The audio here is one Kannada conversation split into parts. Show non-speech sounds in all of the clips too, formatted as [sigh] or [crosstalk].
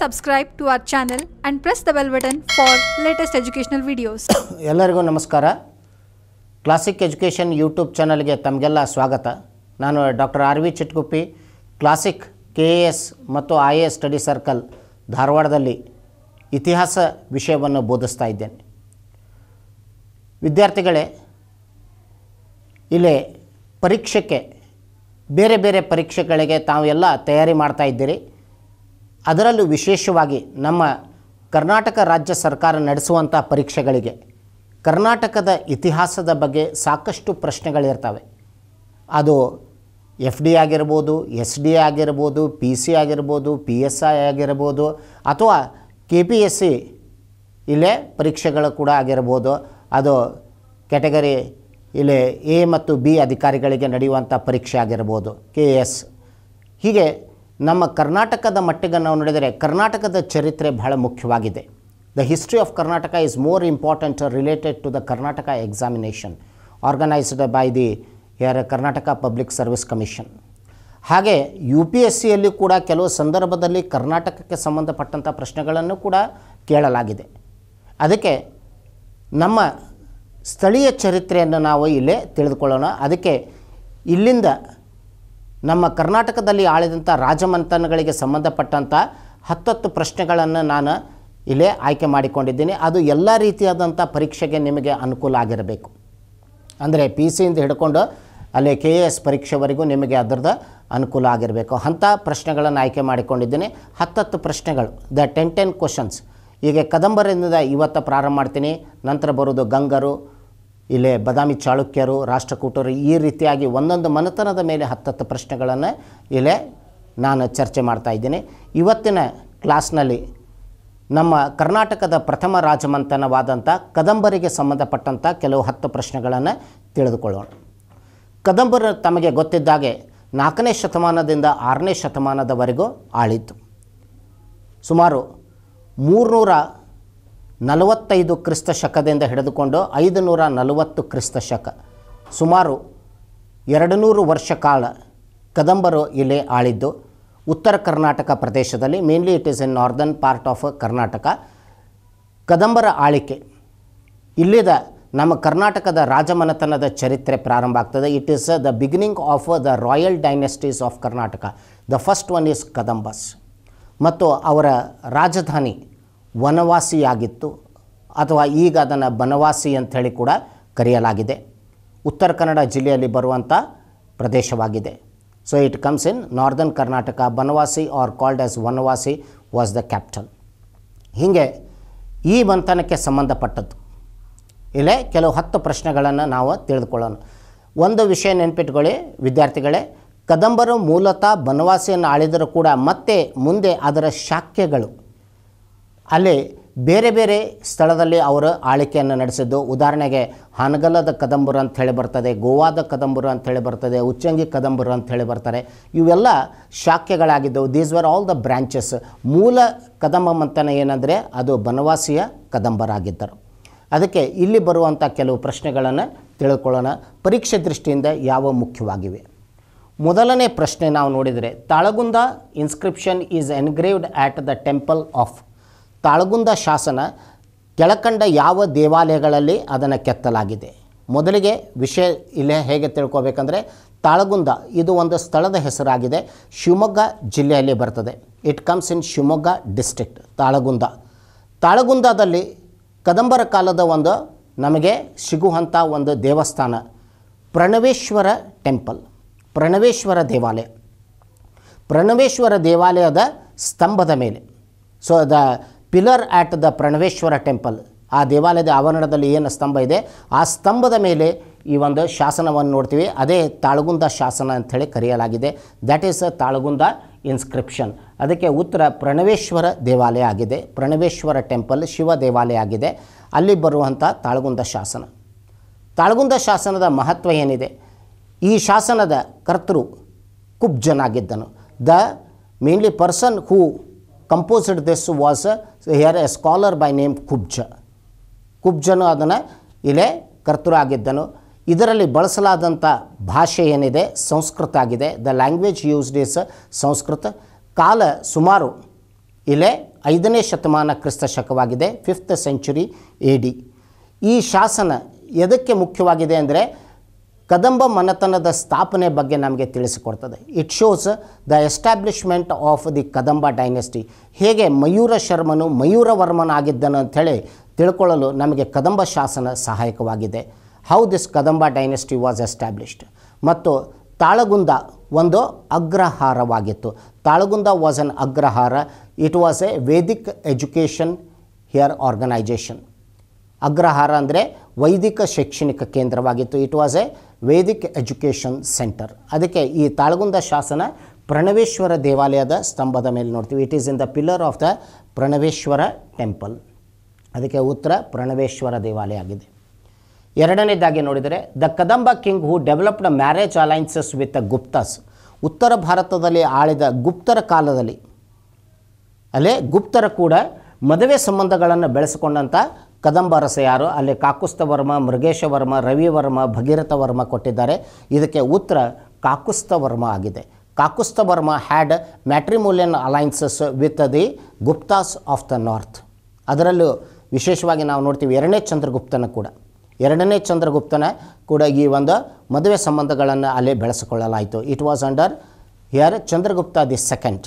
subscribe to our channel and press the bell button for latest educational videos. [coughs] ಎಲ್ಲರಿಗೂ ನಮಸ್ಕಾರ. ಕ್ಲಾಸಿಕ್ ಎಜುಕೇಷನ್ ಯೂಟ್ಯೂಬ್ ಚಾನಲ್ಗೆ ತಮಗೆಲ್ಲ ಸ್ವಾಗತ. ನಾನು doctor R V Chitguppi classic K A S ಮತ್ತು I A S study circle ಧಾರವಾಡದಲ್ಲಿ ಇತಿಹಾಸ ವಿಷಯವನ್ನು ಬೋಧಿಸ್ತಾ ಇದ್ದೇನೆ. ವಿದ್ಯಾರ್ಥಿಗಳೇ, ಇಲ್ಲಿ ಪರೀಕ್ಷೆಗೆ ಬೇರೆ ಬೇರೆ ಪರೀಕ್ಷೆಗಳಿಗೆ ತಾವೆಲ್ಲ ತಯಾರಿ ಮಾಡ್ತಾ ಇದ್ದೀರಿ. ಅದರಲ್ಲೂ ವಿಶೇಷವಾಗಿ ನಮ್ಮ ಕರ್ನಾಟಕ ರಾಜ್ಯ ಸರ್ಕಾರ ನಡೆಸುವಂಥ ಪರೀಕ್ಷೆಗಳಿಗೆ, ಕರ್ನಾಟಕದ ಇತಿಹಾಸದ ಬಗ್ಗೆ ಸಾಕಷ್ಟು ಪ್ರಶ್ನೆಗಳಿರ್ತವೆ. ಅದು ಎಫ್ ಡಿ ಆಗಿರ್ಬೋದು, ಎಸ್ ಡಿ ಆಗಿರ್ಬೋದು, ಪಿ ಸಿ ಆಗಿರ್ಬೋದು, ಪಿ ಎಸ್ ಐ ಆಗಿರ್ಬೋದು, ಅಥವಾ ಕೆ ಪಿ ಎಸ್ ಸಿ ಇಲ್ಲೇ ಪರೀಕ್ಷೆಗಳು ಕೂಡ ಆಗಿರ್ಬೋದು. ಅದು ಕ್ಯಾಟಗರಿ ಇಲ್ಲಿ ಎ ಮತ್ತು ಬಿ ಅಧಿಕಾರಿಗಳಿಗೆ ನಡೆಯುವಂಥ ಪರೀಕ್ಷೆ ಆಗಿರ್ಬೋದು, ಕೆ ಎಸ್. ಹೀಗೆ ನಮ್ಮ ಕರ್ನಾಟಕದ ಮಟ್ಟಿಗೆ ನಾವು ನೋಡಿದರೆ ಕರ್ನಾಟಕದ ಚರಿತ್ರೆ ಬಹಳ ಮುಖ್ಯವಾಗಿದೆ. The history of Karnataka is more important related to the Karnataka examination organised by the here Karnataka public service commission ಹಾಗೆ ಯು ಪಿ ಎಸ್ ಸಿಯಲ್ಲಿ ಕೂಡ ಕೆಲವು ಸಂದರ್ಭದಲ್ಲಿ ಕರ್ನಾಟಕಕ್ಕೆ ಸಂಬಂಧಪಟ್ಟಂಥ ಪ್ರಶ್ನೆಗಳನ್ನು ಕೂಡ ಕೇಳಲಾಗಿದೆ. ಅದಕ್ಕೆ ನಮ್ಮ ಸ್ಥಳೀಯ ಚರಿತ್ರೆಯನ್ನು ನಾವು ಇಲ್ಲೇ ತಿಳಿದುಕೊಳ್ಳೋಣ. ಅದಕ್ಕೆ ಇಲ್ಲಿಂದ ನಮ್ಮ ಕರ್ನಾಟಕದಲ್ಲಿ ಆಳಿದಂಥ ರಾಜಮಂಥನಗಳಿಗೆ ಸಂಬಂಧಪಟ್ಟಂಥ ಹತ್ತತ್ತು ಪ್ರಶ್ನೆಗಳನ್ನು ನಾನು ಇಲ್ಲೇ ಆಯ್ಕೆ ಮಾಡಿಕೊಂಡಿದ್ದೀನಿ. ಅದು ಎಲ್ಲ ರೀತಿಯಾದಂಥ ಪರೀಕ್ಷೆಗೆ ನಿಮಗೆ ಅನುಕೂಲ ಆಗಿರಬೇಕು. ಅಂದರೆ ಪಿ ಸಿಯಿಂದ ಹಿಡ್ಕೊಂಡು ಅಲ್ಲಿ ಕೆ ಎ ಎಸ್ ಪರೀಕ್ಷೆವರೆಗೂ ನಿಮಗೆ ಅದರದ್ದು ಅನುಕೂಲ ಆಗಿರಬೇಕು. ಅಂಥ ಪ್ರಶ್ನೆಗಳನ್ನು ಆಯ್ಕೆ ಮಾಡಿಕೊಂಡಿದ್ದೀನಿ. ಹತ್ತತ್ತು ಪ್ರಶ್ನೆಗಳು, ದ ಟೆನ್ ಟೆನ್ ಕ್ವಶನ್ಸ್. ಈಗ ಕದಂಬರಿಂದ ಇವತ್ತು ಪ್ರಾರಂಭ ಮಾಡ್ತೀನಿ. ನಂತರ ಬರೋದು ಗಂಗರು ಇಲ್ಲೇ ಬದಾಮಿ ಚಾಳುಕ್ಯರು, ರಾಷ್ಟ್ರಕೂಟರು ಈ ರೀತಿಯಾಗಿ ಒಂದೊಂದು ಮನೆತನದ ಮೇಲೆ ಹತ್ತತ್ತು ಪ್ರಶ್ನೆಗಳನ್ನು ಇಲ್ಲೇ ನಾನು ಚರ್ಚೆ ಮಾಡ್ತಾ ಇದ್ದೀನಿ. ಇವತ್ತಿನ ಕ್ಲಾಸ್ನಲ್ಲಿ ನಮ್ಮ ಕರ್ನಾಟಕದ ಪ್ರಥಮ ರಾಜಮಂತನವಾದಂಥ ಕದಂಬರಿಗೆ ಸಂಬಂಧಪಟ್ಟಂಥ ಕೆಲವು ಹತ್ತು ಪ್ರಶ್ನೆಗಳನ್ನು ತಿಳಿದುಕೊಳ್ಳೋಣ. ಕದಂಬರು ತಮಗೆ ಗೊತ್ತಿದ್ದಾಗೆ ನಾಲ್ಕನೇ ಶತಮಾನದಿಂದ ಆರನೇ ಶತಮಾನದವರೆಗೂ ಆಳಿದ್ದು. ಸುಮಾರು ಮೂರುನೂರ ನಲವತ್ತೈದು ಕ್ರಿಸ್ತ ಶಕದಿಂದ ಹಿಡಿದುಕೊಂಡು ಐದು ನೂರ ನಲವತ್ತು ಕ್ರಿಸ್ತ ಶಕ. ಸುಮಾರು ಎರಡು ನೂರು ವರ್ಷ ಕಾಲ ಕದಂಬರು ಇಲ್ಲಿ ಆಳಿದ್ದು. ಉತ್ತರ ಕರ್ನಾಟಕ ಪ್ರದೇಶದಲ್ಲಿ mainly it is in northern part of Karnataka. ಕದಂಬರ ಆಳಿಕೆ. ಇಲ್ಲಿದ ನಮ್ಮ ಕರ್ನಾಟಕದ ರಾಜಮನೆತನದ ಚರಿತ್ರೆ ಪ್ರಾರಂಭ ಆಗ್ತದೆ. It is the beginning of the royal dynasties of Karnataka. The first one is Kadambas. ಮತ್ತು ಅವರ ರಾಜಧಾನಿ ವನವಾಸಿಯಾಗಿತ್ತು ಅಥವಾ ಈಗ ಅದನ್ನು ಬನವಾಸಿ ಅಂಥೇಳಿ ಕೂಡ ಕರೆಯಲಾಗಿದೆ. ಉತ್ತರ ಕನ್ನಡ ಜಿಲ್ಲೆಯಲ್ಲಿ ಬರುವಂಥ ಪ್ರದೇಶವಾಗಿದೆ. So it comes in northern Karnataka Banavasi or called as Vanavasi was the capital ಹೀಗೆ ಈ ಮಂಥನಕ್ಕೆ ಸಂಬಂಧಪಟ್ಟದ್ದು. ಇಲ್ಲೇ ಕೆಲವು ಹತ್ತು ಪ್ರಶ್ನೆಗಳನ್ನು ನಾವು ತಿಳಿದುಕೊಳ್ಳೋಣ. ಒಂದು ವಿಷಯ ನೆನ್ಪಿಟ್ಕೊಳ್ಳಿ ವಿದ್ಯಾರ್ಥಿಗಳೇ, ಕದಂಬರು ಮೂಲತಃ ಬನವಾಸಿಯನ್ನು ಆಳಿದರೂ ಕೂಡ ಮತ್ತೆ ಮುಂದೆ ಅದರ ಶಾಖ್ಯಗಳು ಅಲ್ಲಿ ಬೇರೆ ಬೇರೆ ಸ್ಥಳದಲ್ಲಿ ಅವರು ಆಳಿಕೆಯನ್ನು ನಡೆಸಿದ್ದು. ಉದಾಹರಣೆಗೆ ಹಾನಗಲದ ಕದಂಬರು ಅಂತ ಹೇಳಿ ಬರ್ತದೆ, ಗೋವಾದ ಕದಂಬರು ಅಂತ ಹೇಳಿ ಬರ್ತದೆ, ಉಚ್ಚಂಗಿ ಕದಂಬರು ಅಂತ ಹೇಳಿ ಬರ್ತಾರೆ. ಇವೆಲ್ಲ ಶಾಖೆಗಳಾಗಿದ್ದವು. These were all the branches ಮೂಲ ಕದಂಬ ಮಂಥನ ಏನಂದರೆ ಅದು ಬನವಾಸಿಯ ಕದಂಬರಾಗಿದ್ದರು. ಅದಕ್ಕೆ ಇಲ್ಲಿ ಬರುವಂಥ ಕೆಲವು ಪ್ರಶ್ನೆಗಳನ್ನು ತಿಳ್ಕೊಳ್ಳೋಣ. ಪರೀಕ್ಷೆ ದೃಷ್ಟಿಯಿಂದ ಯಾವ ಮುಖ್ಯವಾಗಿವೆ? ಮೊದಲನೇ ಪ್ರಶ್ನೆ ನಾವು ನೋಡಿದರೆ, Talagunda inscription is engraved at the temple of Talagunda ಶಾಸನ ಕೆಳಕಂಡ ಯಾವ ದೇವಾಲಯಗಳಲ್ಲಿ ಅದನ್ನು ಕೆತ್ತಲಾಗಿದೆ? ಮೊದಲಿಗೆ ವಿಷಯ ಇಲ್ಲೇ ಹೇಗೆ ತಿಳ್ಕೊಬೇಕಂದ್ರೆ ತಾಳಗುಂದ, ಇದು ಒಂದು ಸ್ಥಳದ ಹೆಸರಾಗಿದೆ. ಶಿವಮೊಗ್ಗ ಜಿಲ್ಲೆಯಲ್ಲಿ ಬರ್ತದೆ. It comes in Shivamogga district Talagunda. ತಾಳಗುಂದದಲ್ಲಿ ಕದಂಬರ ಕಾಲದ ಒಂದು ನಮಗೆ ಸಿಗುವಂಥ ಒಂದು ದೇವಸ್ಥಾನ, ಪ್ರಣವೇಶ್ವರ ಟೆಂಪಲ್ ಪ್ರಣವೇಶ್ವರ ದೇವಾಲಯ. ಪ್ರಣವೇಶ್ವರ ದೇವಾಲಯದ ಸ್ತಂಭದ ಮೇಲೆ. So the pillar at the Pranaveshwara temple. ಆ ದೇವಾಲಯದ ಆವರಣದಲ್ಲಿ ಏನು ಸ್ತಂಭ ಇದೆ? ಆ ಸ್ತಂಭದ ಮೇಲೆ ಈ ಒಂದು ಶಾಸನವನ್ನು ನೋಡ್ತೀವಿ. ಅದೇ ತಾಳಗುಂದ ಶಾಸನ ಅಂಥೇಳಿ ಕರೆಯಲಾಗಿದೆ. That is a Talagunda inscription ಅದಕ್ಕೆ ಉತ್ತರ ಪ್ರಣವೇಶ್ವರ ದೇವಾಲಯ ಆಗಿದೆ. ಪ್ರಣವೇಶ್ವರ ಟೆಂಪಲ್ ಶಿವ ದೇವಾಲಯ ಆಗಿದೆ. ಅಲ್ಲಿ ಬರುವಂಥ ತಾಳಗುಂದ ಶಾಸನ. ತಾಳಗುಂದ ಶಾಸನದ ಮಹತ್ವ ಏನಿದೆ? ಈ ಶಾಸನದ ಕರ್ತೃ ಕುಬ್ಜನಾಗಿದ್ದನು. The mainly person who composed this was here a scholar by name Kubja ಕುಬ್ಜನು ಅದನ್ನು ಇಲ್ಲೇ ಕರ್ತೃ ಆಗಿದ್ದನು ಇದರಲ್ಲಿ ಬಳಸಲಾದಂಥ ಭಾಷೆ ಏನಿದೆ ಸಂಸ್ಕೃತ ಆಗಿದೆ the language used is Sanskrit ಕಾಲ ಸುಮಾರು ಇಲ್ಲೇ ಐದನೇ ಶತಮಾನ ಕ್ರಿಸ್ತ ಶಕವಾಗಿದೆ ಫಿಫ್ತ್ ಸೆಂಚುರಿ ಎ ಡಿ ಈ ಶಾಸನ ಎದಕ್ಕೆ ಮುಖ್ಯವಾಗಿದೆ ಅಂದರೆ ಕದಂಬ ಮನೆತನದ ಸ್ಥಾಪನೆ ಬಗ್ಗೆ ನಮಗೆ ತಿಳಿಸಿಕೊಡ್ತದೆ. It shows the establishment of the Kadamba dynasty ಹೇಗೆ ಮಯೂರ ಶರ್ಮನು ಮಯೂರವರ್ಮನ ಆಗಿದ್ದನು ಅಂಥೇಳಿ ತಿಳ್ಕೊಳ್ಳಲು ನಮಗೆ ಕದಂಬ ಶಾಸನ ಸಹಾಯಕವಾಗಿದೆ. How this Kadamba dynasty was established ಮತ್ತು ತಾಳಗುಂದ ಒಂದು ಅಗ್ರಹಾರವಾಗಿತ್ತು. Talagunda was an agrahara. It was a vedic education here organisation Agrahara ಅಂದರೆ ವೈದಿಕ ಶೈಕ್ಷಣಿಕ ಕೇಂದ್ರವಾಗಿತ್ತು. It was a vedic education centre. ಅದಕ್ಕೆ ಈ ತಾಳಗುಂದ ಶಾಸನ ಪ್ರಣವೇಶ್ವರ ದೇವಾಲಯದ ಸ್ತಂಭದ ಮೇಲೆ ನೋಡ್ತೀವಿ. It is in the pillar of the Pranaveshwara temple ಅದಕ್ಕೆ ಉತ್ತರ ಪ್ರಣವೇಶ್ವರ ದೇವಾಲಯ ಆಗಿದೆ. ಎರಡನೇದಾಗಿ ನೋಡಿದರೆ the Kadamba king who developed marriage alliances with the Guptas ಉತ್ತರ ಭಾರತದಲ್ಲಿ ಆಳಿದ ಗುಪ್ತರ ಕಾಲದಲ್ಲಿ, ಅಲ್ಲೇ ಗುಪ್ತರ ಕೂಡ ಮದುವೆ ಸಂಬಂಧಗಳನ್ನು ಬೆಳೆಸಿಕೊಂಡಂಥ ಕದಂಬ ಅರಸ ಯಾರು? ಅಲ್ಲಿ ಕಾಕುಸ್ಥವರ್ಮ ಮೃಗೇಶವರ್ಮ ರವಿವರ್ಮ ಭಗೀರಥವರ್ಮ ಕೊಟ್ಟಿದ್ದಾರೆ. ಇದಕ್ಕೆ ಉತ್ತರ ಕಾಕುಸ್ಥವರ್ಮ ಆಗಿದೆ. Kakusthavarma had matrimonial alliances with the Guptas of the north ಅದರಲ್ಲೂ ವಿಶೇಷವಾಗಿ ನಾವು ನೋಡ್ತೀವಿ ಎರಡನೇ ಚಂದ್ರಗುಪ್ತನ ಕೂಡ. ಎರಡನೇ ಚಂದ್ರಗುಪ್ತನ ಕೂಡ ಈ ಒಂದು ಮದುವೆ ಸಂಬಂಧಗಳನ್ನು ಅಲ್ಲಿ ಬೆಳೆಸಿಕೊಳ್ಳಲಾಯಿತು. It was under here Chandragupta the second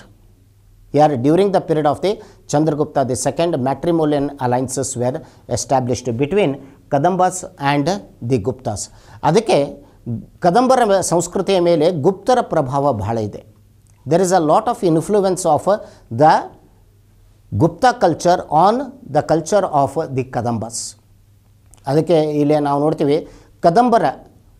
here during the period of the Chandragupta the second matrimonial alliances were established between Kadambas and the Guptas. ಅದಕ್ಕೆ ಕದಂಬರ ಸಂಸ್ಕೃತಿಯ ಮೇಲೆ ಗುಪ್ತರ ಪ್ರಭಾವ ಬಹಳ ಇದೆ there is a lot of influence of the Gupta culture on the culture of the Kadambas ಅದಕ್ಕೆ ಇಲ್ಲಿ ನಾವು ನೋಡ್ತೀವಿ ಕದಂಬರ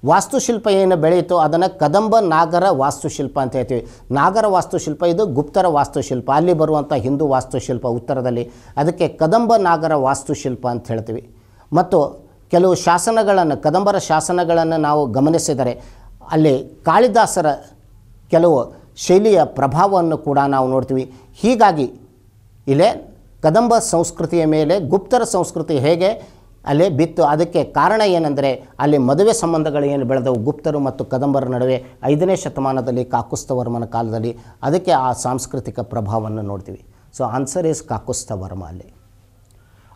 ವಾಸ್ತುಶಿಲ್ಪ ಏನು ಬೆಳೆಯಿತು? ಅದನ್ನು ಕದಂಬ ನಾಗರ ವಾಸ್ತುಶಿಲ್ಪ ಅಂತ ಹೇಳ್ತೀವಿ. ನಾಗರ ವಾಸ್ತುಶಿಲ್ಪ ಇದು ಗುಪ್ತರ ವಾಸ್ತುಶಿಲ್ಪ. ಅಲ್ಲಿ ಬರುವಂಥ ಹಿಂದೂ ವಾಸ್ತುಶಿಲ್ಪ ಉತ್ತರದಲ್ಲಿ. ಅದಕ್ಕೆ ಕದಂಬ ನಾಗರ ವಾಸ್ತುಶಿಲ್ಪ ಅಂತ ಹೇಳ್ತೀವಿ. ಮತ್ತು ಕೆಲವು ಶಾಸನಗಳನ್ನು, ಕದಂಬರ ಶಾಸನಗಳನ್ನು ನಾವು ಗಮನಿಸಿದರೆ, ಅಲ್ಲಿ ಕಾಳಿದಾಸರ ಕೆಲವು ಶೈಲಿಯ ಪ್ರಭಾವವನ್ನು ಕೂಡ ನಾವು ನೋಡ್ತೀವಿ. ಹೀಗಾಗಿ ಇಲ್ಲೇ ಕದಂಬ ಸಂಸ್ಕೃತಿಯ ಮೇಲೆ, ಗುಪ್ತರ ಸಂಸ್ಕೃತಿ ಹೇಗೆ ಅಲ್ಲೇ ಬಿತ್ತು. ಅದಕ್ಕೆ ಕಾರಣ ಏನೆಂದರೆ ಅಲ್ಲಿ ಮದುವೆ ಸಂಬಂಧಗಳು ಏನು ಬೆಳೆದವು? ಗುಪ್ತರು ಮತ್ತು ಕದಂಬರ ನಡುವೆ ಐದನೇ ಶತಮಾನದಲ್ಲಿ ಕಾಕುಸ್ತವರ್ಮನ ಕಾಲದಲ್ಲಿ ಅದಕ್ಕೆ ಆ ಸಾಂಸ್ಕೃತಿಕ ಪ್ರಭಾವವನ್ನು ನೋಡ್ತೀವಿ. ಸೊ ಆನ್ಸರ್ ಈಸ್ ಕಾಕುಸ್ತವರ್ಮ ಅಲ್ಲಿ.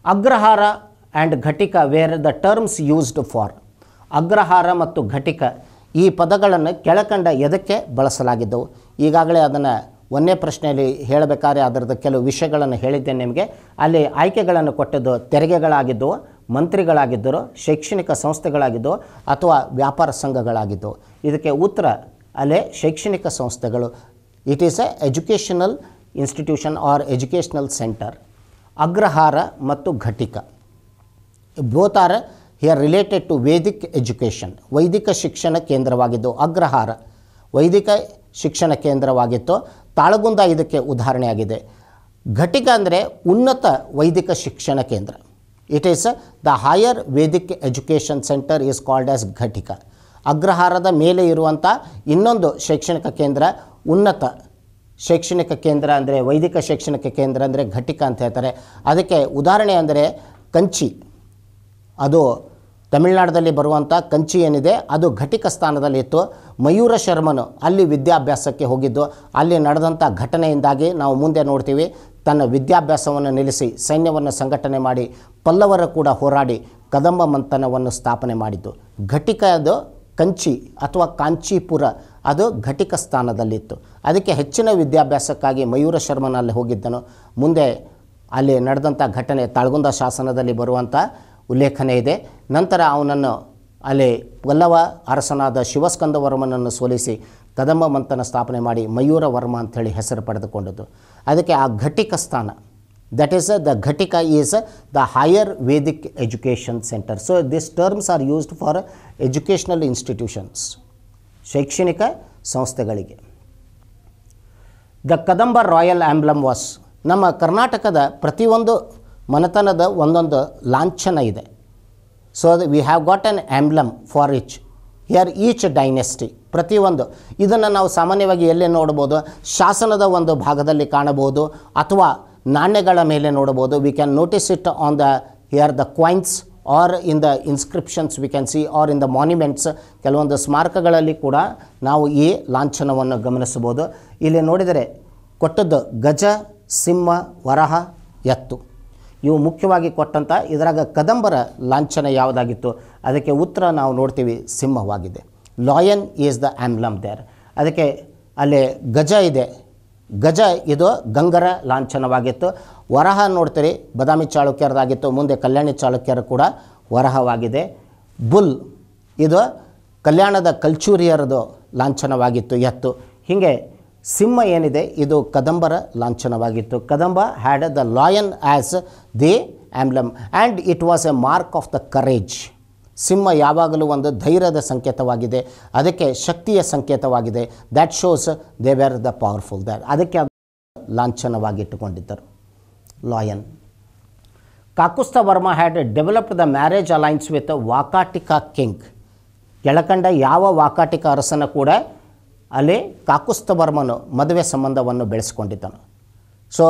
Agrahara and ghatika were the terms used for agrahara ಮತ್ತು ಘಟಿಕ ಈ ಪದಗಳನ್ನು ಕೆಳಕಂಡ ಎದಕ್ಕೆ ಬಳಸಲಾಗಿದ್ದವು? ಈಗಾಗಲೇ ಅದನ್ನು ಒಂದನೇ ಪ್ರಶ್ನೆಯಲ್ಲಿ ಹೇಳಬೇಕಾದ್ರೆ ಅದರದ್ದು ಕೆಲವು ವಿಷಯಗಳನ್ನು ಹೇಳಿದ್ದೇನೆ ನಿಮಗೆ. ಅಲ್ಲಿ ಆಯ್ಕೆಗಳನ್ನು ಕೊಟ್ಟದ್ದು ತೆರಿಗೆಗಳಾಗಿದ್ದವು. ಮಂತ್ರಿಗಳಾಗಿದ್ದರು, ಶೈಕ್ಷಣಿಕ ಸಂಸ್ಥೆಗಳಾಗಿದ್ದವು ಅಥವಾ ವ್ಯಾಪಾರ ಸಂಘಗಳಾಗಿದ್ದವು ಇದಕ್ಕೆ ಉತ್ತರ ಅಲ್ಲೇ ಶೈಕ್ಷಣಿಕ ಸಂಸ್ಥೆಗಳು. It is a educational institution or educational centre agrahara ಮತ್ತು ghatika. Both are related to vedic education ವೈದಿಕ ಶಿಕ್ಷಣ ಕೇಂದ್ರವಾಗಿದ್ದು ಅಗ್ರಹಾರ. ವೈದಿಕ ಶಿಕ್ಷಣ ಕೇಂದ್ರವಾಗಿತ್ತು. ತಾಳಗುಂದ ಇದಕ್ಕೆ ಉದಾಹರಣೆಯಾಗಿದೆ. ಘಟಿಕ ಅಂದರೆ ಉನ್ನತ ವೈದಿಕ ಶಿಕ್ಷಣ ಕೇಂದ್ರ. It is the higher vedic education centre is called as ghatika ಅಗ್ರಹಾರದ ಮೇಲೆ ಇರುವಂಥ ಇನ್ನೊಂದು ಶೈಕ್ಷಣಿಕ ಕೇಂದ್ರ, ಉನ್ನತ ಶೈಕ್ಷಣಿಕ ಕೇಂದ್ರ ಅಂದರೆ ವೈದಿಕ ಶೈಕ್ಷಣಿಕ ಕೇಂದ್ರ ಅಂದರೆ ಘಟಿಕ ಅಂತ ಹೇಳ್ತಾರೆ. ಅದಕ್ಕೆ ಉದಾಹರಣೆ ಅಂದರೆ ಕಂಚಿ. ಅದು ತಮಿಳುನಾಡಲ್ಲಿ ಬರುವಂಥ ಕಂಚಿ ಏನಿದೆ, ಅದು ಘಟಿಕ ಸ್ಥಾನದಲ್ಲಿ ಇತ್ತು. ಮಯೂರ ಶರ್ಮನು ಅಲ್ಲಿ ವಿದ್ಯಾಭ್ಯಾಸಕ್ಕೆ ಹೋಗಿದ್ದು. ಅಲ್ಲಿ ನಡೆದಂಥ ಘಟನೆಯಿಂದಾಗಿ ನಾವು ಮುಂದೆ ನೋಡ್ತೀವಿ. ತನ್ನ ವಿದ್ಯಾಭ್ಯಾಸವನ್ನು ನಿಲ್ಲಿಸಿ ಸೈನ್ಯವನ್ನು ಸಂಘಟನೆ ಮಾಡಿ ಪಲ್ಲವರ ಕೂಡ ಹೋರಾಡಿ ಕದಂಬ ಮಂಥನವನ್ನು ಸ್ಥಾಪನೆ ಮಾಡಿದ್ದು. ಘಟಿಕ ಅದು ಕಂಚಿ ಅಥವಾ ಕಾಂಚೀಪುರ, ಅದು ಘಟಿಕ ಸ್ಥಾನದಲ್ಲಿತ್ತು. ಅದಕ್ಕೆ ಹೆಚ್ಚಿನ ವಿದ್ಯಾಭ್ಯಾಸಕ್ಕಾಗಿ ಮಯೂರ ಶರ್ಮನ ಅಲ್ಲಿ ಹೋಗಿದ್ದನು. ಮುಂದೆ ಅಲ್ಲಿ ನಡೆದಂಥ ಘಟನೆ ತಾಳ್ಗುಂದ ಶಾಸನದಲ್ಲಿ ಬರುವಂಥ ಉಲ್ಲೇಖನೆ ಇದೆ. ನಂತರ ಅವನನ್ನು ಅಲ್ಲಿ ಪಲ್ಲವ ಅರಸನಾದ ಶಿವಸ್ಕಂದವರ್ಮನನ್ನು ಸೋಲಿಸಿ ಕದಂಬ ಮಂಥನ ಸ್ಥಾಪನೆ ಮಾಡಿ ಮಯೂರ ವರ್ಮ ಅಂಥೇಳಿ ಹೆಸರು ಪಡೆದುಕೊಂಡದ್ದು. ಅದಕ್ಕೆ ಆ ಘಟಿಕ ಸ್ಥಾನ. That is the ghatika is the higher vedic education centre so this terms are used for educational institutions ಶೈಕ್ಷಣಿಕ ಸಂಸ್ಥೆಗಳಿಗೆ. The Kadamba royal emblem was ನಮ್ಮ ಕರ್ನಾಟಕದ ಪ್ರತಿಯೊಂದು ಮನೆತನದ ಒಂದೊಂದು ಲಾಂಛನ ಇದೆ. So we have got an emblem for each here each dynasty ಪ್ರತಿಯೊಂದು. ಇದನ್ನು ನಾವು ಸಾಮಾನ್ಯವಾಗಿ ಎಲ್ಲೇ ನೋಡ್ಬೋದು? ಶಾಸನದ ಒಂದು ಭಾಗದಲ್ಲಿ ಕಾಣಬಹುದು ಅಥವಾ ನಾಣ್ಯಗಳ ಮೇಲೆ ನೋಡಬಹುದು. We can notice it on the here the coins or in the inscriptions we can see or in the monuments ಕೆಲವೊಂದು ಸ್ಮಾರಕಗಳಲ್ಲಿ ಕೂಡ ನಾವು ಈ ಲಾಂಛನವನ್ನು ಗಮನಿಸಬಹುದು. ಇಲ್ಲಿ ನೋಡಿದರೆ ಕೊಟ್ಟದ್ದು ಗಜ, ಸಿಂಹ, ವರಹ, ಎತ್ತು. ಇವು ಮುಖ್ಯವಾಗಿ ಕೊಟ್ಟಂಥ ಇದರಾಗ ಕದಂಬರ ಲಾಂಛನ ಯಾವುದಾಗಿತ್ತು? ಅದಕ್ಕೆ ಉತ್ತರ ನಾವು ನೋಡ್ತೀವಿ, ಸಿಂಹವಾಗಿದೆ. Lion is the emblem there ಅದಕ್ಕೆ ಅಲ್ಲಿ ಗಜ ಇದೆ. ಗಜ ಇದು ಗಂಗರ ಲಾಂಛನವಾಗಿತ್ತು. ವರಹ ನೋಡ್ತೀರಿ, ಬದಾಮಿ ಚಾಳುಕ್ಯರದಾಗಿತ್ತು, ಮುಂದೆ ಕಲ್ಯಾಣಿ ಚಾಳುಕ್ಯರು ಕೂಡ ವರಹವಾಗಿದೆ. ಬುಲ್ ಇದು ಕಲ್ಯಾಣದ ಕಲ್ಚೂರಿಯರದು ಲಾಂಛನವಾಗಿತ್ತು, ಎತ್ತು. ಹೀಗೆ ಸಿಂಹ ಏನಿದೆ, ಇದು ಕದಂಬರ ಲಾಂಛನವಾಗಿತ್ತು. Kadamba had the lion as the emblem and it was a mark of the courage ಸಿಂಹ ಯಾವಾಗಲೂ ಒಂದು ಧೈರ್ಯದ ಸಂಕೇತವಾಗಿದೆ. ಅದಕ್ಕೆ ಶಕ್ತಿಯ ಸಂಕೇತವಾಗಿದೆ. That shows they were the powerful that ಅದಕ್ಕೆ ಅದು ಲಾಂಛನವಾಗಿಟ್ಟುಕೊಂಡಿದ್ದರು. Lion. Kakusthavarma had developed the marriage alliance with Vakataka king. ಕೆಳಕಂಡ ಯಾವ ವಾಕಾಟಿಕ ಅರಸನ ಕೂಡ ಅಲ್ಲಿ ಕಾಕುಸ್ತವರ್ಮನು ಮದುವೆ ಸಂಬಂಧವನ್ನು ಬೆಳೆಸ್ಕೊಂಡಿದ್ದನು. So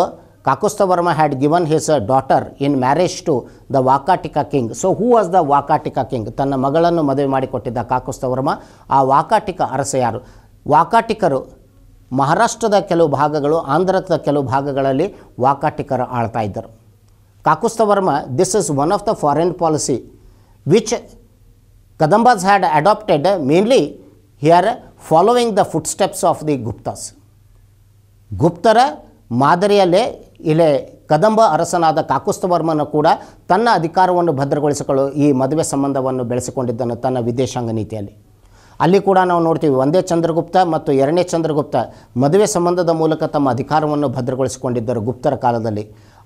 Kakusthavarma had given his daughter in marriage to the Vakataka king so who was the Vakataka king ತನ್ನ ಮಗಳನ್ನು ಮದುವೆ ಮಾಡಿಕೊಟ್ಟಿದ್ದ ಕಾಕುಸ್ತವರ್ಮ ಆ ವಾಕಾಟಿಕ ಅರಸ ಯಾರು? ವಾಕಾಟಿಕರು ಮಹಾರಾಷ್ಟ್ರದ ಕೆಲವು ಭಾಗಗಳು ಆಂಧ್ರದ ಕೆಲವು ಭಾಗಗಳಲ್ಲಿ ವಾಕಾಟಿಕರು ಆಳ್ತಾ ಇದ್ದರು. Kakusthavarma this is one of the foreign policy which Kadambas had adopted mainly here following the footsteps of the Guptas ಗುಪ್ತರ ಮಾದರಿಯಲ್ಲೇ ಇಲ್ಲೇ ಕದಂಬ ಅರಸನಾದ ಕಾಕುಸ್ತವರ್ಮನ ಕೂಡ ತನ್ನ ಅಧಿಕಾರವನ್ನು ಭದ್ರಗೊಳಿಸಿಕೊಳ್ಳಲು ಈ ಮದುವೆ ಸಂಬಂಧವನ್ನು ಬೆಳೆಸಿಕೊಂಡಿದ್ದನ್ನು ತನ್ನ ವಿದೇಶಾಂಗ ನೀತಿಯಲ್ಲಿ. ಅಲ್ಲಿ ಕೂಡ ನಾವು ನೋಡ್ತೀವಿ ಒಂದೇ ಚಂದ್ರಗುಪ್ತ ಮತ್ತು ಎರಡನೇ ಚಂದ್ರಗುಪ್ತ ಮದುವೆ ಸಂಬಂಧದ ಮೂಲಕ ತಮ್ಮ ಅಧಿಕಾರವನ್ನು ಭದ್ರಗೊಳಿಸಿಕೊಂಡಿದ್ದರು ಗುಪ್ತರ ಕಾಲದಲ್ಲಿ.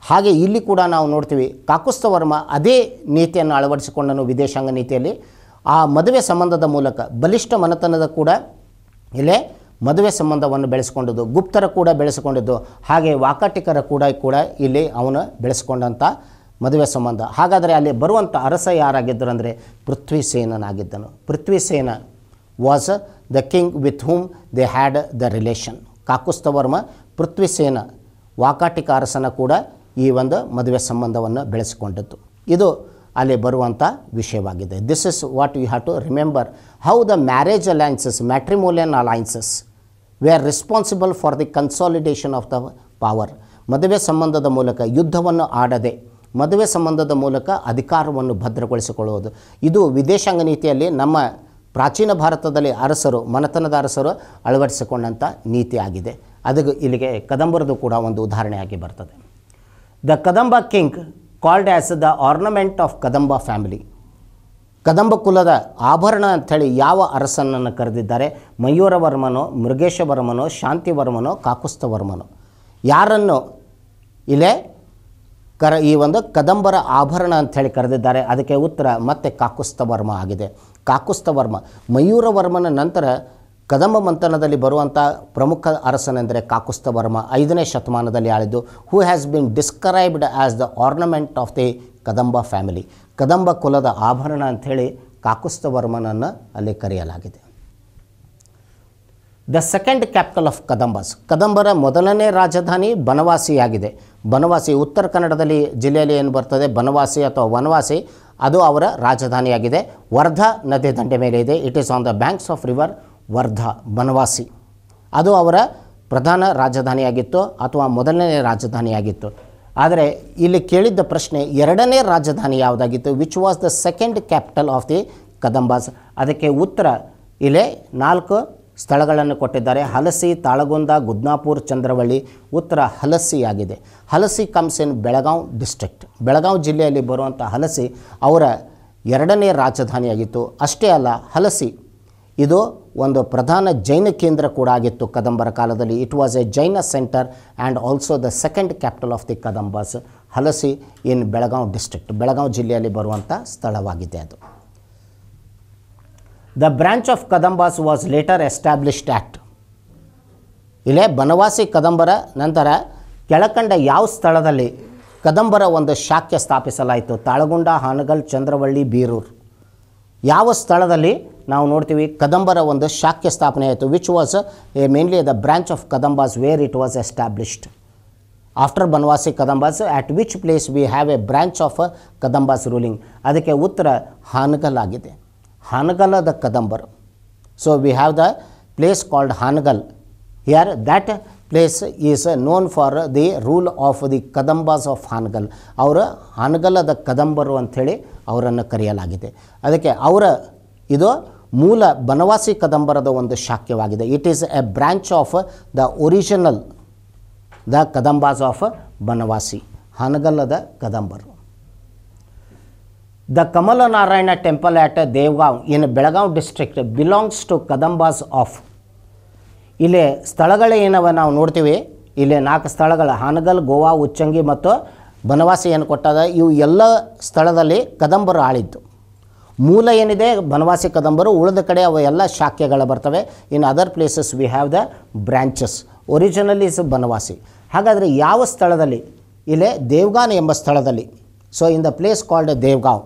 ಹಾಗೆ ಇಲ್ಲಿ ಕೂಡ ನಾವು ನೋಡ್ತೀವಿ ಕಾಕುಸ್ತವರ್ಮ ಅದೇ ನೀತಿಯನ್ನು ಅಳವಡಿಸಿಕೊಂಡನು ವಿದೇಶಾಂಗ ನೀತಿಯಲ್ಲಿ. ಆ ಮದುವೆ ಸಂಬಂಧದ ಮೂಲಕ ಬಲಿಷ್ಠ ಮನೆತನದ ಕೂಡ ಇಲ್ಲೇ ಮದುವೆ ಸಂಬಂಧವನ್ನು ಬೆಳೆಸ್ಕೊಂಡಿದ್ದು, ಗುಪ್ತರ ಕೂಡ ಬೆಳೆಸಿಕೊಂಡಿದ್ದು, ಹಾಗೆ ವಾಕಾಟಿಕರ ಕೂಡ ಕೂಡ ಇಲ್ಲಿ ಅವನು ಬೆಳೆಸ್ಕೊಂಡಂಥ ಮದುವೆ ಸಂಬಂಧ. ಹಾಗಾದರೆ ಅಲ್ಲಿ ಬರುವಂಥ ಅರಸ ಯಾರಾಗಿದ್ದರು ಅಂದರೆ ಪೃಥ್ವಿಸೇನನಾಗಿದ್ದನು. Prithvisena was the king with whom they had the relation Kakusthavarma Prithvisena Vakataka ಅರಸನ ಕೂಡ ಈ ಒಂದು ಮದುವೆ ಸಂಬಂಧವನ್ನು ಬೆಳೆಸಿಕೊಂಡದ್ದು. ಇದು ಅಲ್ಲಿ ಬರುವಂಥ ವಿಷಯವಾಗಿದೆ. This is what you have to remember how the marriage alliances matrimonial alliances we are responsible for the consolidation of the power ಮದುವೆ ಸಂಬಂಧದ ಮೂಲಕ ಯುದ್ಧವನ್ನು ಆಡದೆ ಮದುವೆ ಸಂಬಂಧದ ಮೂಲಕ ಅಧಿಕಾರವನ್ನು ಭದ್ರಗೊಳಿಸಿಕೊಳ್ಳುವುದು. ಇದು ವಿದೇಶಾಂಗ ನೀತಿಯಲ್ಲಿ ನಮ್ಮ ಪ್ರಾಚೀನ ಭಾರತದಲ್ಲಿ ಅರಸರು, ಮನೆತನದ ಅರಸರು ಅಳವಡಿಸಿಕೊಂಡಂಥ ನೀತಿ ಆಗಿದೆ. ಅದು ಇಲ್ಲಿಗೆ ಕದಂಬರದು ಕೂಡ ಒಂದು ಉದಾಹರಣೆಯಾಗಿ ಬರ್ತದೆ. The Kadamba king called as the ornament of Kadamba family Kadamba ಕುಲದ ಆಭರಣ ಅಂಥೇಳಿ ಯಾವ ಅರಸನನ್ನು ಕರೆದಿದ್ದಾರೆ? ಮಯೂರವರ್ಮನೋ, ಮೃಗೇಶವರ್ಮನೋ, ಶಾಂತಿವರ್ಮನೋ, ಕಾಕುಸ್ತವರ್ಮನೋ. ಯಾರನ್ನು ಇಲ್ಲೇ ಕರ ಈ ಒಂದು ಕದಂಬರ ಆಭರಣ ಅಂಥೇಳಿ ಕರೆದಿದ್ದಾರೆ? ಅದಕ್ಕೆ ಉತ್ತರ ಮತ್ತೆ ಕಾಕುಸ್ತವರ್ಮ ಆಗಿದೆ. ಕಾಕುಸ್ತವರ್ಮ, ಮಯೂರವರ್ಮನ ನಂತರ ಕದಂಬ ಮಂಥನದಲ್ಲಿ ಬರುವಂಥ ಪ್ರಮುಖ ಅರಸನೆಂದರೆ ಕಾಕುಸ್ತವರ್ಮ. ಐದನೇ ಶತಮಾನದಲ್ಲಿ ಆಳಿದ್ದು. Who has been described as the ornament of the Kadamba family Kadamba ಕುಲದ ಆಭರಣ ಅಂಥೇಳಿ ಕಾಕುಸ್ತವರ್ಮನನ್ನು ಅಲ್ಲಿ ಕರೆಯಲಾಗಿದೆ. The second capital of Kadambas ಕದಂಬರ ಮೊದಲನೇ ರಾಜಧಾನಿ ಬನವಾಸಿಯಾಗಿದೆ. ಬನವಾಸಿ ಉತ್ತರ ಕನ್ನಡದಲ್ಲಿ ಜಿಲ್ಲೆಯಲ್ಲಿ ಏನು ಬರ್ತದೆ? ಬನವಾಸಿ ಅಥವಾ ವನವಾಸಿ, ಅದು ಅವರ ರಾಜಧಾನಿಯಾಗಿದೆ. ವರ್ಧಾ ನದಿ ದಂಡೆ ಮೇಲೆ ಇದೆ. It is on the banks of river Varada, Banavasi. ಅದು ಅವರ ಪ್ರಧಾನ ರಾಜಧಾನಿಯಾಗಿತ್ತು ಅಥವಾ ಮೊದಲನೇ ರಾಜಧಾನಿಯಾಗಿತ್ತು. ಆದರೆ ಇಲ್ಲಿ ಕೇಳಿದ್ದ ಪ್ರಶ್ನೆ ಎರಡನೇ ರಾಜಧಾನಿ ಯಾವುದಾಗಿತ್ತು? Which was the second capital of the Kadambas ಅದಕ್ಕೆ ಉತ್ತರ, ಇಲ್ಲೇ ನಾಲ್ಕು ಸ್ಥಳಗಳನ್ನು ಕೊಟ್ಟಿದ್ದಾರೆ. ಹಲಸಿ, ತಾಳಗುಂದ ಗುದ್ನಾಪುರ್ ಚಂದ್ರವಳ್ಳಿ. ಉತ್ತರ ಹಲಸಿ ಆಗಿದೆ Halasi comes in Belgaum district Belgaum ಜಿಲ್ಲೆಯಲ್ಲಿ ಬರುವಂಥ ಹಲಸಿ ಅವರ ಎರಡನೇ ರಾಜಧಾನಿಯಾಗಿತ್ತು. ಅಷ್ಟೇ ಅಲ್ಲ, ಹಲಸಿ ಇದು ಒಂದು ಪ್ರಧಾನ ಜೈನ ಕೇಂದ್ರ ಕೂಡ ಆಗಿತ್ತು ಕದಂಬರ ಕಾಲದಲ್ಲಿ. It was a Jaina centre and also the second capital of the Kadambas Halasi in Belgaum district Belagavi ಜಿಲ್ಲೆಯಲ್ಲಿ ಬರುವಂಥ ಸ್ಥಳವಾಗಿದೆ ಅದು. The branch of Kadambas was later established at ಇಲ್ಲೇ ಬನವಾಸಿ ಕದಂಬರ ನಂತರ ಕೆಳಕಂಡ ಯಾವ ಸ್ಥಳದಲ್ಲಿ ಕದಂಬರ ಒಂದು ಶಾಖೆ ಸ್ಥಾಪಿಸಲಾಯಿತು. ತಾಳಗುಂಡ, ಹಾನಗಲ್, ಚಂದ್ರವಳ್ಳಿ, ಬೀರೂರು. ಯಾವ ಸ್ಥಳದಲ್ಲಿ ನಾವು ನೋಡ್ತೀವಿ? ಕದಂಬರ ಒಂದು ಶಾಖೆ ಸ್ಥಾಪನೆ ಆಯಿತು which was a mainly the branch of Kadambas where it was established after Banavasi Kadambas at which place we have a branch of Kadambas ruling ಅದಕ್ಕೆ ಉತ್ತರ ಹಾನಗಲ್ ಆಗಿದೆ. Hangal the ಕದಂಬರ್. So we have the place called Hangal. Here that place is known for the rule of the Kadambas of Hangal ಅವರ ಹಾನಗಲ್ಲದ ಕದಂಬರು ಅಂಥೇಳಿ ಅವರನ್ನು ಕರೆಯಲಾಗಿದೆ. ಅದಕ್ಕೆ ಅವರ ಇದು ಮೂಲ ಬನವಾಸಿ ಕದಂಬರದ ಒಂದು ಶಾಖ್ಯವಾಗಿದೆ it is a branch of the original the Kadambas of Banavasi ಹಾನಗಲ್ಲದ ಕದಂಬರು the Kamalanarayana temple at Devgaon in Belgaum district belongs to Kadambas of ಇಲ್ಲಿ ಸ್ಥಳಗಳು ಏನವ ನಾವು ನೋಡ್ತೀವಿ. ಇಲ್ಲಿ ನಾಲ್ಕು ಸ್ಥಳಗಳು ಹಾನಗಲ್, ಗೋವಾ, ಉಚ್ಚಂಗಿ ಮತ್ತು ಬನವಾಸಿ ಏನು ಕೊಟ್ಟದ ಇವು ಎಲ್ಲ ಸ್ಥಳದಲ್ಲಿ ಕದಂಬರು ಆಳಿದ್ದು. ಮೂಲ ಏನಿದೆ? ಬನವಾಸಿ ಕದಂಬರು, ಉಳಿದ ಕಡೆ ಅವು ಎಲ್ಲ ಶಾಖೆಗಳು ಬರ್ತವೆ. In other places we have the branches original is Banavasi. ಹಾಗಾದರೆ ಯಾವ ಸ್ಥಳದಲ್ಲಿ? ಇಲ್ಲಿ ದೇವ್ಗಾನ್ ಎಂಬ ಸ್ಥಳದಲ್ಲಿ. So in the place called Devgaon.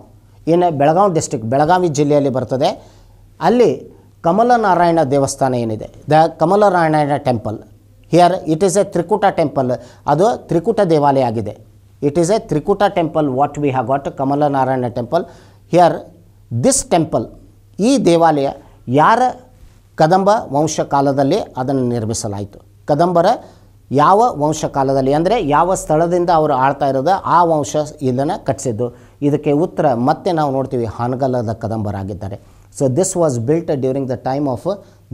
In Belagavi district Belagavi ಜಿಲ್ಲೆಯಲ್ಲಿ ಬರ್ತದೆ. ಅಲ್ಲಿ ಕಮಲನಾರಾಯಣ ದೇವಸ್ಥಾನ ಏನಿದೆ? The Kamalanarayana temple. Here it is a trikuta temple ಅದು ತ್ರಿಕೂಟ ದೇವಾಲಯ ಆಗಿದೆ. It is a trikuta temple what we have got Kamalanarayana temple here this temple ಈ ದೇವಾಲಯ ಯಾರ ಕದಂಬ ವಂಶ ಕಾಲದಲ್ಲಿ ಅದನ್ನು ನಿರ್ಮಿಸಲಾಯಿತು? ಕದಂಬರ ಯಾವ ವಂಶ ಕಾಲದಲ್ಲಿ ಅಂದರೆ ಯಾವ ಸ್ಥಳದಿಂದ ಅವರು ಆಳ್ತಾ ಇರೋದು? ಆ ವಂಶ ಇದನ್ನು ಕಟ್ಟಿಸಿದ್ದು ಇದಕ್ಕೆ ಉತ್ತರ ಮತ್ತೆ ನಾವು ನೋಡ್ತೀವಿ. ಹಾನಗಲ್ಲದ ಕದಂಬರಾಗಿದ್ದಾರೆ. So this was built during the time of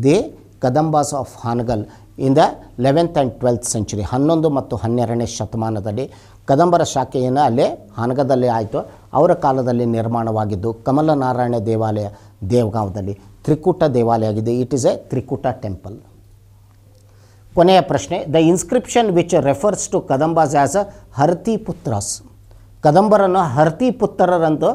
the Kadambas of Hangal in the eleventh and twelfth century ಹನ್ನೊಂದು ಮತ್ತು ಹನ್ನೆರಡನೇ ಶತಮಾನದಲ್ಲಿ ಕದಂಬರ ಶಾಖೆಯನ್ನು ಅಲ್ಲೇ ಹಾನಗದಲ್ಲಿ ಆಯಿತು. ಅವರ ಕಾಲದಲ್ಲಿ ನಿರ್ಮಾಣವಾಗಿದ್ದು ಕಮಲನಾರಾಯಣ ದೇವಾಲಯ ದೇವಗಾಂವದಲ್ಲಿ, ತ್ರಿಕೂಟ ದೇವಾಲಯ ಆಗಿದೆ it is a trikuta temple ಕೊನೆಯ ಪ್ರಶ್ನೆ the inscription which refers to Kadambas as a Haritiputras ಕದಂಬರನ್ನು Harti ಪುತ್ರರಂದು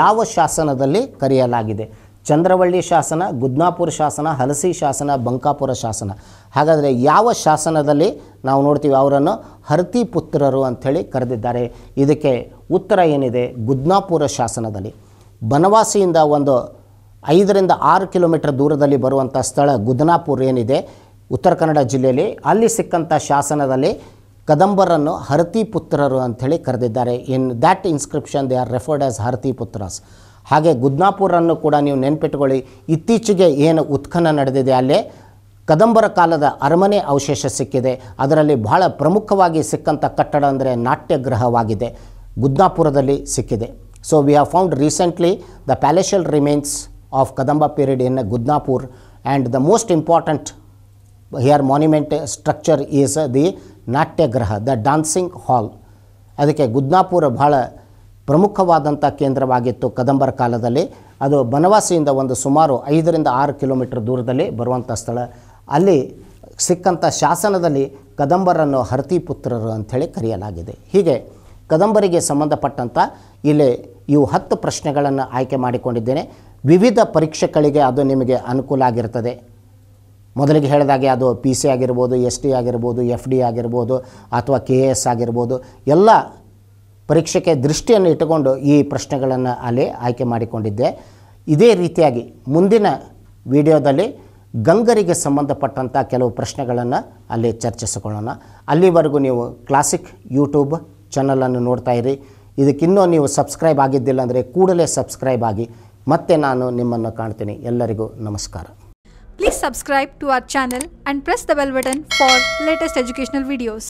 ಯಾವ ಶಾಸನದಲ್ಲಿ ಕರೆಯಲಾಗಿದೆ? ಚಂದ್ರವಳ್ಳಿ ಶಾಸನ, ಗುದ್ನಾಪುರ ಶಾಸನ, ಹಲಸಿ ಶಾಸನ, ಬಂಕಾಪುರ ಶಾಸನ. ಹಾಗಾದರೆ ಯಾವ ಶಾಸನದಲ್ಲಿ ನಾವು ನೋಡ್ತೀವಿ ಅವರನ್ನು? ಹರ್ತಿ ಪುತ್ರರು ಅಂಥೇಳಿ ಕರೆದಿದ್ದಾರೆ. ಇದಕ್ಕೆ ಉತ್ತರ ಏನಿದೆ? ಗುದ್ನಾಪುರ ಶಾಸನದಲ್ಲಿ. ಬನವಾಸಿಯಿಂದ ಒಂದು ಐದರಿಂದ ಆರು ಕಿಲೋಮೀಟರ್ ದೂರದಲ್ಲಿ ಬರುವಂಥ ಸ್ಥಳ ಗುದ್ನಾಪುರ ಏನಿದೆ? ಉತ್ತರ ಕನ್ನಡ ಜಿಲ್ಲೆಯಲ್ಲಿ. ಅಲ್ಲಿ ಸಿಕ್ಕಂಥ ಶಾಸನದಲ್ಲಿ ಕದಂಬರನ್ನು ಹರತಿ ಪುತ್ರರು ಅಂಥೇಳಿ ಕರೆದಿದ್ದಾರೆ. In that inscription they are referred as Haritiputras. ಹಾಗೆ ಗುದ್ನಾಪುರನ್ನು ಕೂಡ ನೀವು ನೆನ್ಪಿಟ್ಕೊಳ್ಳಿ. ಇತ್ತೀಚೆಗೆ ಏನು ಉತ್ಖನ ನಡೆದಿದೆ ಅಲ್ಲೇ ಕದಂಬರ ಕಾಲದ ಅರಮನೆ ಅವಶೇಷ ಸಿಕ್ಕಿದೆ. ಅದರಲ್ಲಿ ಬಹಳ ಪ್ರಮುಖವಾಗಿ ಸಿಕ್ಕಂಥ ಕಟ್ಟಡ ಅಂದರೆ ನಾಟ್ಯಗೃಹವಾಗಿದೆ. ಗುದ್ನಾಪುರದಲ್ಲಿ ಸಿಕ್ಕಿದೆ. So we have found recently the palatial remains of Kadamba period in Gudnapur and the most important here monument structure is the natyagriha the dancing hall ಅದಕ್ಕೆ ಗುದ್ನಾಪುರ ಬಹಳ ಪ್ರಮುಖವಾದಂಥ ಕೇಂದ್ರವಾಗಿತ್ತು ಕದಂಬರ ಕಾಲದಲ್ಲಿ. ಅದು ಬನವಾಸಿಯಿಂದ ಒಂದು ಸುಮಾರು ಐದರಿಂದ ಆರು ಕಿಲೋಮೀಟರ್ ದೂರದಲ್ಲಿ ಬರುವಂಥ ಸ್ಥಳ. ಅಲ್ಲಿ ಸಿಕ್ಕಂಥ ಶಾಸನದಲ್ಲಿ ಕದಂಬರನ್ನು ಹರತಿ ಪುತ್ರರು ಅಂಥೇಳಿ ಕರೆಯಲಾಗಿದೆ. ಹೀಗೆ ಕದಂಬರಿಗೆ ಸಂಬಂಧಪಟ್ಟಂಥ ಇಲ್ಲಿ ಇವು ಹತ್ತು ಪ್ರಶ್ನೆಗಳನ್ನು ಆಯ್ಕೆ ಮಾಡಿಕೊಂಡಿದ್ದೇನೆ. ವಿವಿಧ ಪರೀಕ್ಷೆಗಳಿಗೆ ಅದು ನಿಮಗೆ ಅನುಕೂಲ ಆಗಿರ್ತದೆ. ಮೊದಲಿಗೆ ಹೇಳಿದಾಗೆ ಅದು ಪಿ ಸಿ ಆಗಿರ್ಬೋದು, ಎಸ್ ಟಿ ಆಗಿರ್ಬೋದು, ಎಫ್ ಡಿ ಆಗಿರ್ಬೋದು ಅಥವಾ ಕೆ ಎ ಎಸ್ ಆಗಿರ್ಬೋದು. ಎಲ್ಲ ಪರೀಕ್ಷೆಗೆ ದೃಷ್ಟಿಯನ್ನು ಇಟ್ಟುಕೊಂಡು ಈ ಪ್ರಶ್ನೆಗಳನ್ನು ಅಲ್ಲಿ ಆಯ್ಕೆ ಮಾಡಿಕೊಂಡಿದ್ದೆ. ಇದೇ ರೀತಿಯಾಗಿ ಮುಂದಿನ ವಿಡಿಯೋದಲ್ಲಿ ಗಂಗರಿಗೆ ಸಂಬಂಧಪಟ್ಟಂಥ ಕೆಲವು ಪ್ರಶ್ನೆಗಳನ್ನು ಅಲ್ಲಿ ಚರ್ಚಿಸಿಕೊಳ್ಳೋಣ. ಅಲ್ಲಿವರೆಗೂ ನೀವು ಕ್ಲಾಸಿಕ್ ಯೂಟ್ಯೂಬ್ ಚಾನಲನ್ನು ನೋಡ್ತಾ ಇರಿ. ಇದಕ್ಕಿನ್ನೂ ನೀವು ಸಬ್ಸ್ಕ್ರೈಬ್ ಆಗಿದ್ದಿಲ್ಲ ಅಂದರೆ ಕೂಡಲೇ ಸಬ್ಸ್ಕ್ರೈಬ್ ಆಗಿ. ಮತ್ತೆ ನಾನು ನಿಮ್ಮನ್ನು ಕಾಣ್ತೀನಿ. ಎಲ್ಲರಿಗೂ ನಮಸ್ಕಾರ. Please subscribe to our channel and press the bell button for latest educational videos.